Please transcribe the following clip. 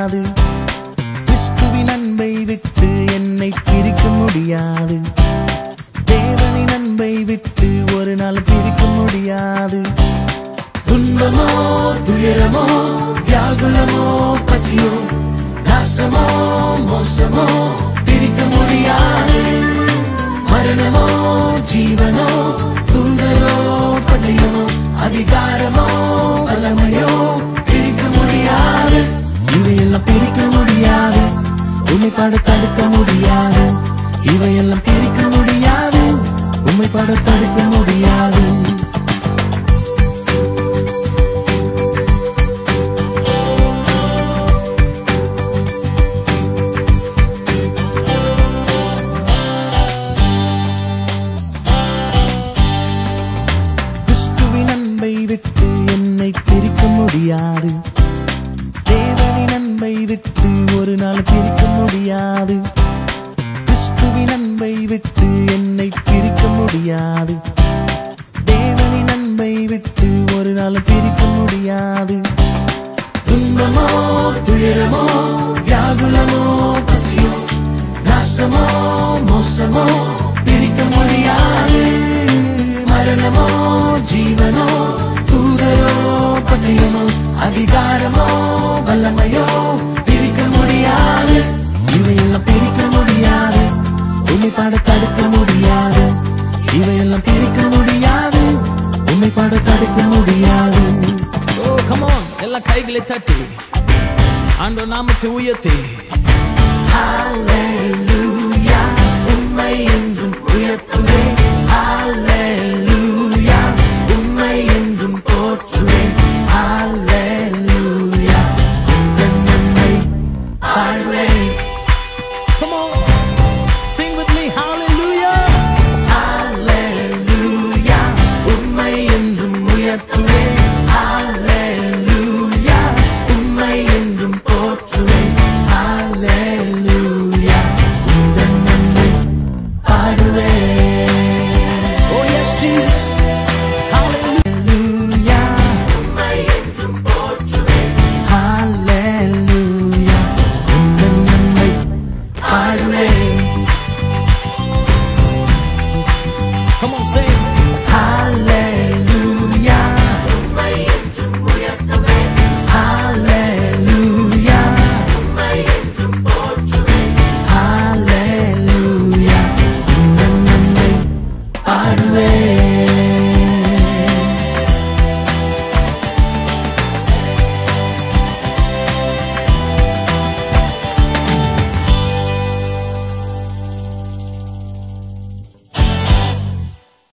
முடியாது. கிறிஸ்துவின் அன்பை விட்டு என்னை பிரிக்க முடியாது. தேவனின் அன்பை விட்டு ஒரு நாள் பிரிக்க முடியாது. துன்பமோ துயரமோ வியாகுலமோ பசியோ நாசமோ மோசமோ பிரிக்க முடியாது. மரணமோ ஜீவனோ தூதரோ பட்டயமோ அதிகாரமோ உண்மை பாட தடுக்க முடியாது. இவையெல்லாம் பிரிக்க முடியாது. உண்மை பாட தடுக்க முடியாது. கிறிஸ்துவின் அன்பை விட்டு என்னை பிரிக்க முடியாது. தேவனின் விட்டு ஒரு நாள் பிரிக்க முடியாது. கிறிஸ்துவின் அன்பை விட்டு என்னை பிரிக்க முடியாது. தேவனின் அன்பை விட்டு ஒரு நாள் பிரிக்க முடியாது. துன்பமோ துயரமோ வியாகுலமோ பசியோ நாசமோ மோசமோ பிரிக்க முடியாது. மரணமோ ஜீவனோ தூதரோ பட்டயமோ அதிகாரமோ வல்லமை இவையெல்லாம் பிரிக்க முடியாது. உண்மை பாட தடுக்க முடியாது. ஓ கமான் எல்லாம் கைகளை தட்டி. ஆண்டோ நாமத்தை உயர்த்தி. Hallelujah, உம்மை my way.